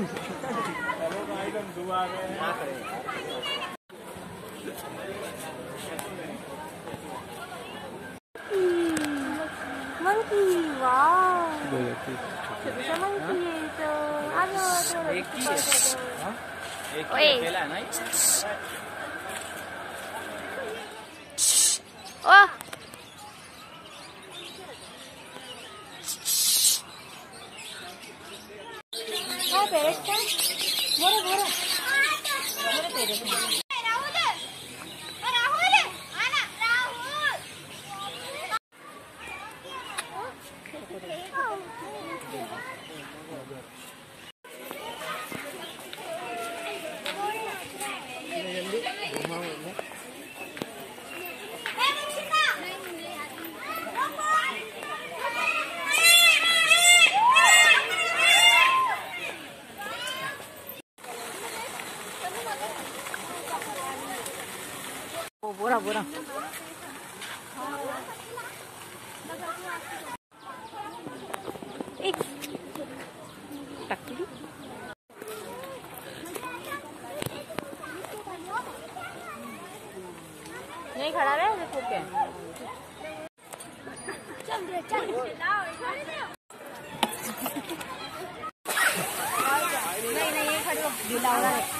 monkey, wow. Sebisa monkey i t Ano, ano, a i o पूरा नहीं खड़ा रहे चल चल नहीं नहीं ये खड़े हो रहा है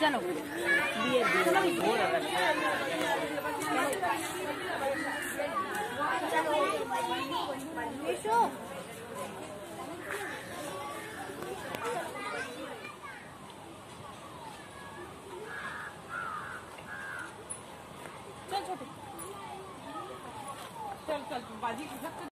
चलो दिए चल छोटे चल चल बाजी